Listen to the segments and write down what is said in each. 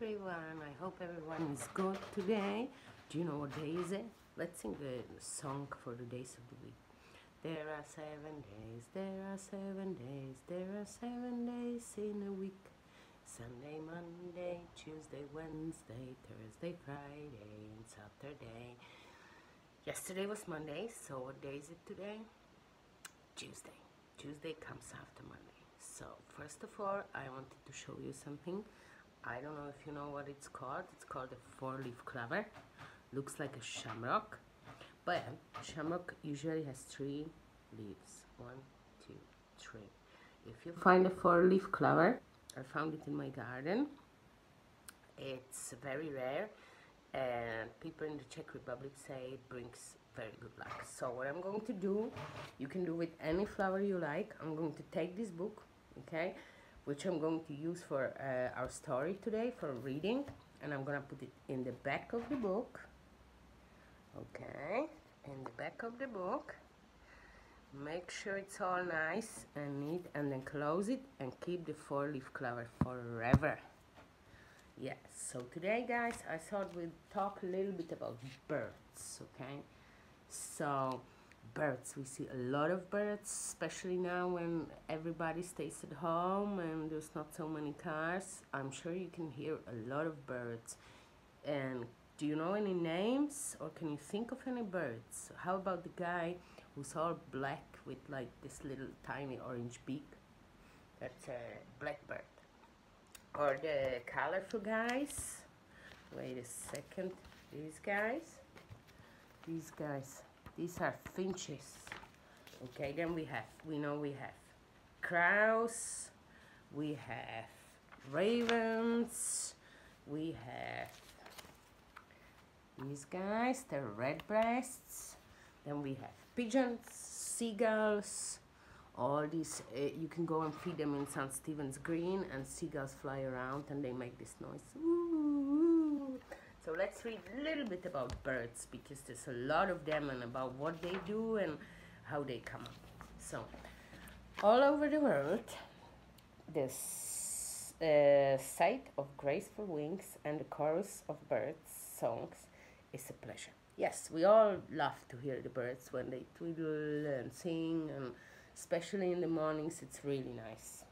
everyone. I hope everyone is good today. Do you know what day is it? Let's sing the song for the days of the week. There are seven days, there are seven days, there are seven days in a week. Sunday, Monday, Tuesday, Wednesday, Thursday, Friday, and Saturday. Yesterday was Monday, so what day is it today? Tuesday. Tuesday comes after Monday. So, first of all, I wanted to show you something. I don't know if you know what it's called. It's called a four-leaf clover. Looks like a shamrock. But shamrock usually has three leaves. One, two, three. If you find a four-leaf clover, I found it in my garden. It's very rare and people in the Czech Republic say it brings very good luck. So what I'm going to do, you can do with any flower you like. I'm going to take this book, okay, which I'm going to use for uh, our story today for reading, and I'm gonna put it in the back of the book. Okay, in the back of the book. Make sure it's all nice and neat, and then close it and keep the four-leaf clover forever. Yes, so today guys, I thought we'd talk a little bit about birds, okay? So, birds, we see a lot of birds, especially now when everybody stays at home and there's not so many cars. I'm sure you can hear a lot of birds. And do you know any names or can you think of any birds? How about the guy who's all black with like this little tiny orange beak? That's a blackbird or the colorful guys wait a second these guys these guys these are finches okay then we have we know we have crows we have ravens we have these guys the redbreasts then we have pigeons seagulls all these uh, you can go and feed them in St. Stephen's Green and seagulls fly around and they make this noise Ooh. So let's read a little bit about birds because there's a lot of them and about what they do and how they come up. So all over the world this uh, sight of graceful wings and the chorus of birds songs is a pleasure. Yes we all love to hear the birds when they twiddle and sing and especially in the mornings it's really nice.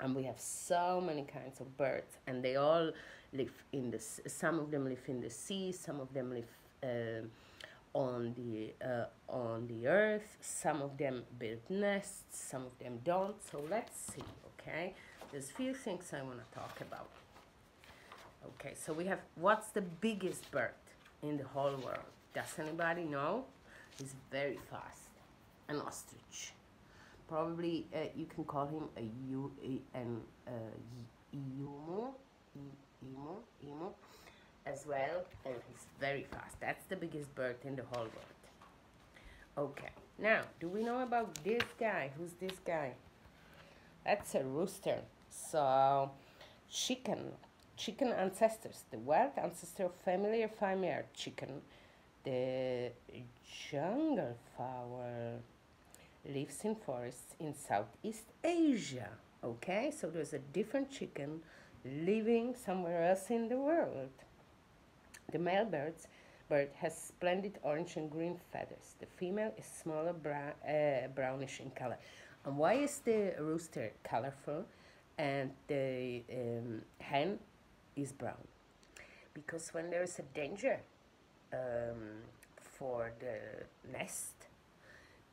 And we have so many kinds of birds and they all live in the some of them live in the sea some of them live uh, on the uh, on the earth. Some of them build nests some of them don't. So let's see okay? There's a few things i want to talk about. Okay so we have what's the biggest bird in the whole world? Does anybody know? It's very fast. An ostrich. Probably uh, you can call him a u a, an uh, emu emu emu as well and he's very fast. That's the biggest bird in the whole world. Okay now do we know about this guy? Who's this guy? That's a rooster. So chicken chicken ancestors. The wild ancestor of familiar familiar chicken. The jungle fowl lives in forests in Southeast Asia. Okay, so there's a different chicken living somewhere else in the world. The male bird's bird has splendid orange and green feathers. The female is smaller, brown, uh, brownish in color. And why is the rooster colorful and the um, hen is brown? Because when there is a danger um, for the nest,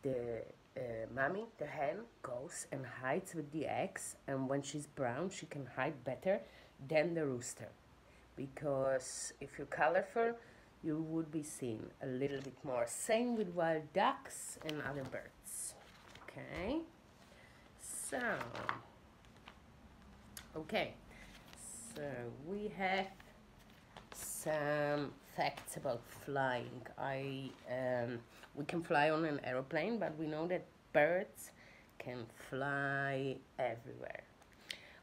the uh, mommy, the hen, goes and hides with the eggs, and when she's brown, she can hide better than the rooster. Because if you're colorful, you would be seen a little bit more. Same with wild ducks and other birds. Okay, so, okay, so we have some facts about flying. I um, we can fly on an aeroplane, but we know that birds can fly everywhere.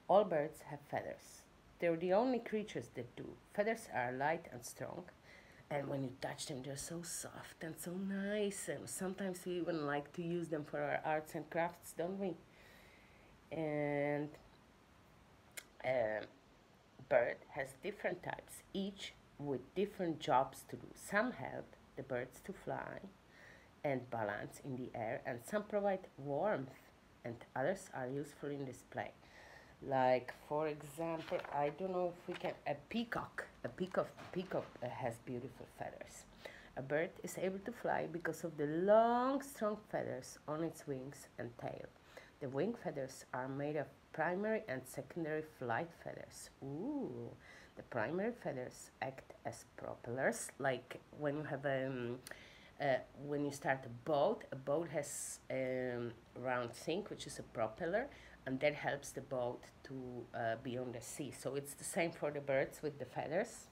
All birds have feathers. They're the only creatures that do. Feathers are light and strong, and when you touch them, they're so soft and so nice. And sometimes we even like to use them for our arts and crafts, don't we? And uh, bird has different types, each with different jobs to do. Some help the birds to fly and balance in the air, and some provide warmth, and others are useful in display. Like, for example, I don't know if we can, a peacock. A peacock, peacock uh, has beautiful feathers. A bird is able to fly because of the long, strong feathers on its wings and tail. The wing feathers are made of primary and secondary flight feathers. Ooh, the primary feathers act as propellers, like when you have a um, uh, when you start a boat, a boat has a um, round thing which is a propeller, and that helps the boat to uh, be on the sea. So it's the same for the birds with the feathers.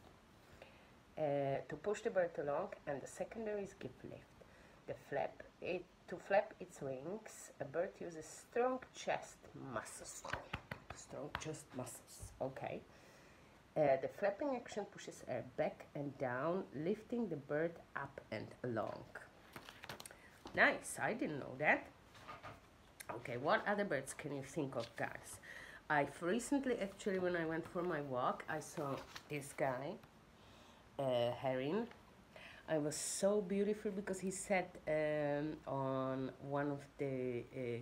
Uh, to push the bird along, and the secondaries give lift. The flap, it, to flap its wings, a bird uses strong chest muscles. Strong chest muscles, okay. Uh, the flapping action pushes air back and down, lifting the bird up and along. Nice, I didn't know that. Okay, what other birds can you think of, guys? I've recently, actually, when I went for my walk, I saw this guy, uh, heron. I was so beautiful because he sat um, on one of the uh,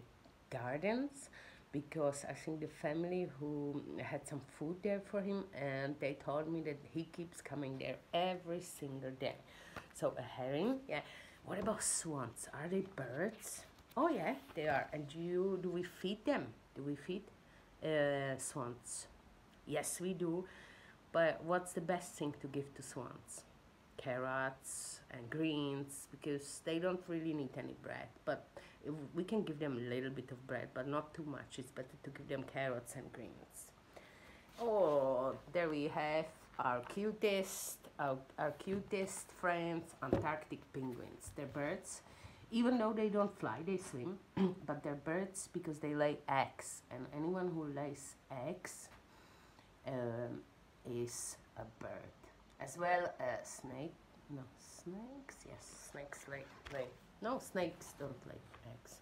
gardens because I think the family who had some food there for him and they told me that he keeps coming there every single day. So a herring, yeah. What about swans? Are they birds? Oh yeah, they are. And do you do we feed them? Do we feed uh, swans? Yes, we do. But what's the best thing to give to swans? Carrots and greens because they don't really need any bread. But we can give them a little bit of bread, but not too much. It's better to give them carrots and greens. Oh, there we have our cutest, our, our cutest friends, Antarctic penguins. They're birds. Even though they don't fly, they swim, but they're birds because they lay eggs. And anyone who lays eggs um, is a bird. As well as snake, no, snakes, yes, snakes lay, lay no, snakes don't lay eggs.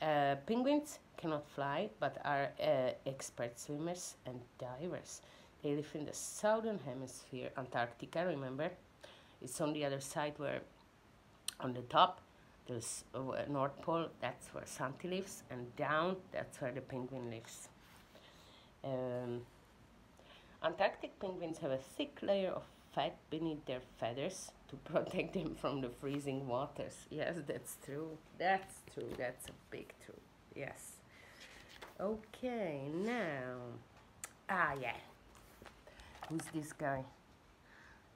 Uh, penguins cannot fly but are uh, expert swimmers and divers. They live in the southern hemisphere, Antarctica, remember? It's on the other side where, on the top, there's North Pole, that's where Santi lives, and down, that's where the penguin lives. Um, Antarctic penguins have a thick layer of fat beneath their feathers to protect them from the freezing waters. Yes, that's true. That's true. That's a big truth. Yes. Okay, now. Ah, yeah. Who's this guy?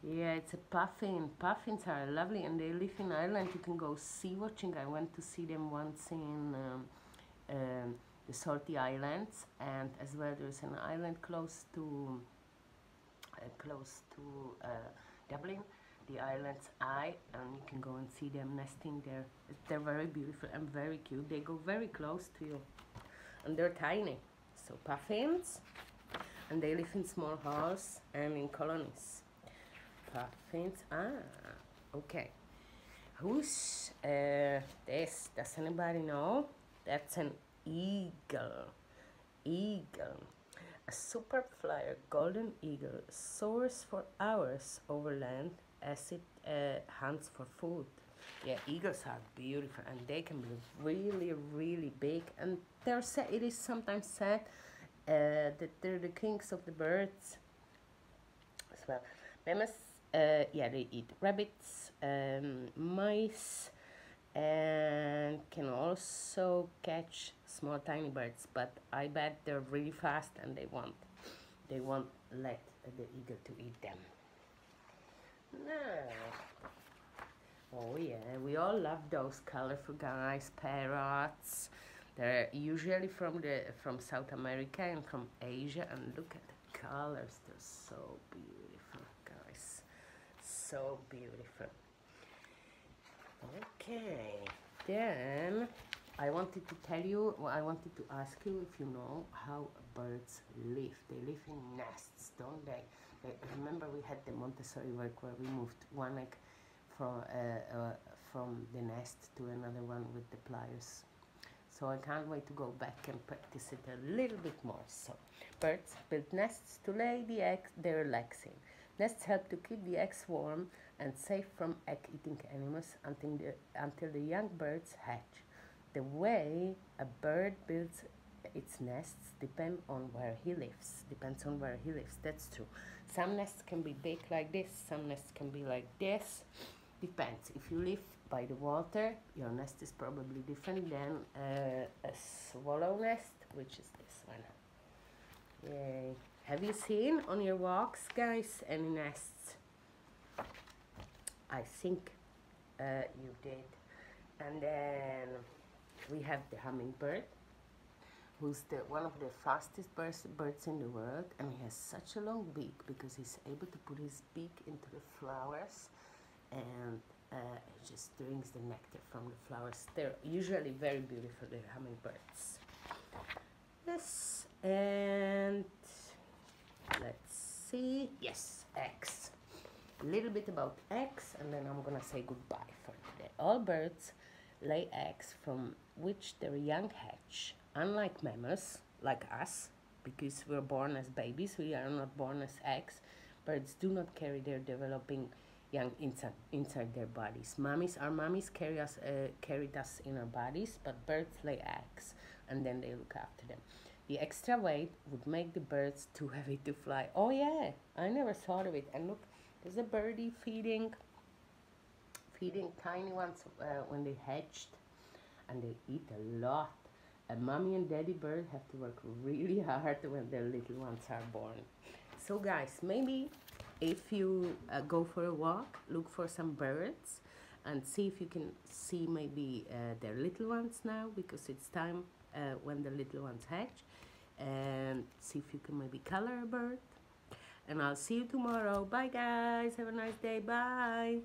Yeah, it's a puffin. Puffins are lovely and they live in Ireland. You can go sea watching. I went to see them once in um, um, the Saltee Islands, and as well there's an island close to uh, close to uh, Dublin the Ireland's Eye and you can go and see them nesting there. They're very beautiful and very cute. They go very close to you. And they're tiny. So puffins and they live in small holes and in colonies. Puffins ah okay. Who's uh, this? Does anybody know? That's an eagle. Eagle. A super flyer golden eagle soars for hours over land as it uh, hunts for food. Yeah, eagles are beautiful and they can be really, really big. And they're sa- it is sometimes said uh, that they're the kings of the birds as well. Mammoths, uh, yeah, they eat rabbits, um, mice, and can also catch small tiny birds. But I bet they're really fast and they won't, they won't let the eagle to eat them. No. Oh yeah, we all love those colorful guys, parrots. They're usually from the from South America and from Asia. And look at the colors; they're so beautiful, guys. So beautiful. Okay, then I wanted to tell you. Well, I wanted to ask you if you know how birds live. They live in nests, don't they? Remember we had the Montessori work where we moved one egg from, uh, uh, from the nest to another one with the pliers. So I can't wait to go back and practice it a little bit more. So, birds build nests to lay the eggs they're in. Nests help to keep the eggs warm and safe from egg-eating animals until the, until the young birds hatch. The way a bird builds its nests depend on where he lives. Depends on where he lives. That's true. Some nests can be big like this. Some nests can be like this. Depends. If you live by the water, your nest is probably different than uh, a swallow nest, which is this one. Yay. Have you seen on your walks, guys, any nests? I think uh, you did. And then we have the hummingbird, who's the one of the fastest birds, birds in the world, and he has such a long beak because he's able to put his beak into the flowers and uh, it just drinks the nectar from the flowers. They're usually very beautiful, the hummingbirds. Yes, and let's see. Yes, eggs. A little bit about eggs, and then I'm gonna say goodbye for today. All birds lay eggs from which their young hatch. Unlike mammals, like us, because we're born as babies, we are not born as eggs. Birds do not carry their developing young inside, inside their bodies. Mummies, our mummies carry us, uh, carried us in our bodies, but birds lay eggs and then they look after them. The extra weight would make the birds too heavy to fly. Oh yeah, I never thought of it. And look, there's a birdie feeding, feeding tiny ones uh, when they hatched, and they eat a lot. A mommy and daddy bird have to work really hard when their little ones are born. So guys, maybe if you uh, go for a walk, look for some birds and see if you can see maybe uh, their little ones now because it's time uh, when the little ones hatch. And see if you can maybe color a bird. And I'll see you tomorrow. Bye guys. Have a nice day. Bye